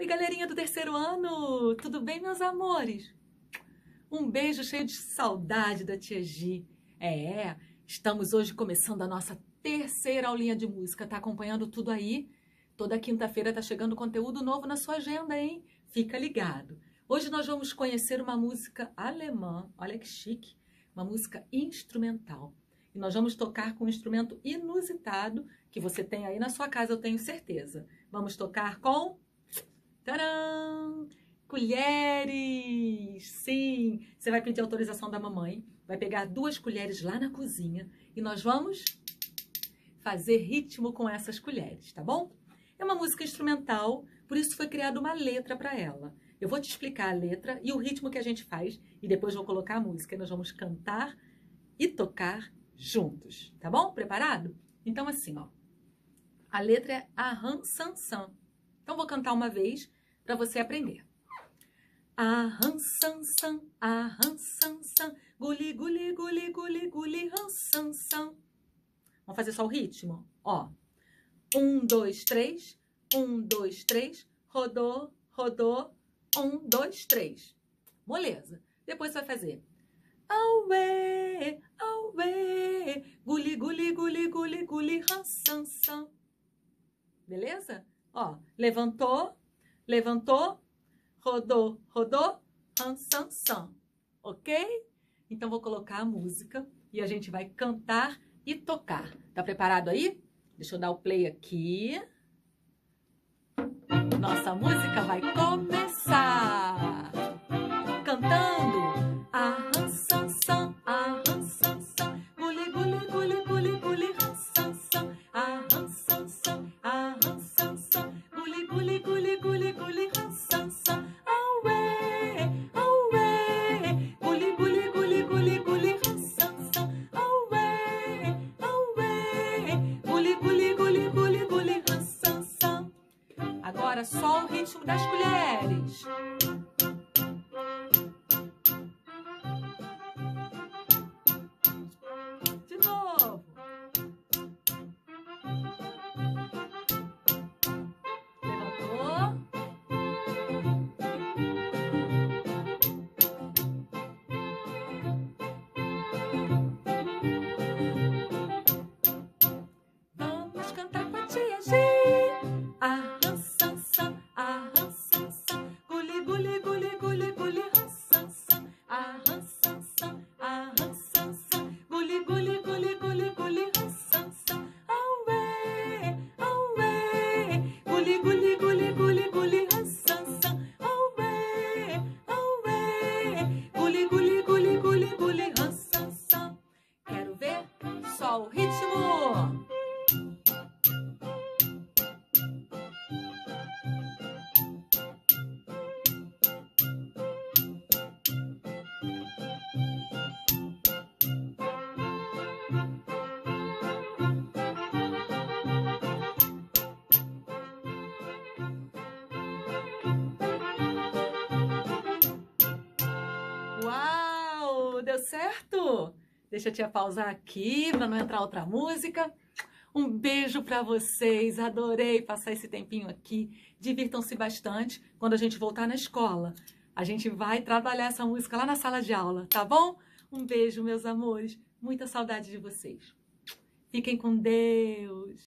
Oi, galerinha do terceiro ano! Tudo bem, meus amores? Um beijo cheio de saudade da tia Gi. É, estamos hoje começando a nossa terceira aulinha de música. Tá acompanhando tudo aí? Toda quinta-feira tá chegando conteúdo novo na sua agenda, hein? Fica ligado. Hoje nós vamos conhecer uma música alemã, olha que chique, uma música instrumental. E nós vamos tocar com um instrumento inusitado que você tem aí na sua casa, eu tenho certeza. Vamos tocar com Tcharam! Colheres! Sim! Você vai pedir autorização da mamãe, vai pegar duas colheres lá na cozinha e nós vamos fazer ritmo com essas colheres, tá bom? É uma música instrumental, por isso foi criada uma letra para ela. Eu vou te explicar a letra e o ritmo que a gente faz e depois vou colocar a música. Nós vamos cantar e tocar juntos, tá bom? Preparado? Então assim, ó. A letra é Aham San San. Então vou cantar uma vez para você aprender. San, san, guli, guli, guli, guli, guli, han, san, san. Vamos fazer só o ritmo? Ó. Um, dois, três. Um, dois, três. Rodou, rodou. Um, dois, três. Moleza. Depois você vai fazer. Auê, auê, guli, guli, guli, guli, guli, san. Beleza? Ó, levantou, levantou, rodou, rodou, han, san, san. Ok? Então vou colocar a música e a gente vai cantar e tocar. Tá preparado aí? Deixa eu dar o play aqui. Nossa música vai começar. Só o ritmo das colheres. Só o ritmo. Uau! Deu certo? Deixa eu te pausar aqui para não entrar outra música. Um beijo para vocês. Adorei passar esse tempinho aqui. Divirtam-se bastante quando a gente voltar na escola. A gente vai trabalhar essa música lá na sala de aula, tá bom? Um beijo, meus amores. Muita saudade de vocês. Fiquem com Deus.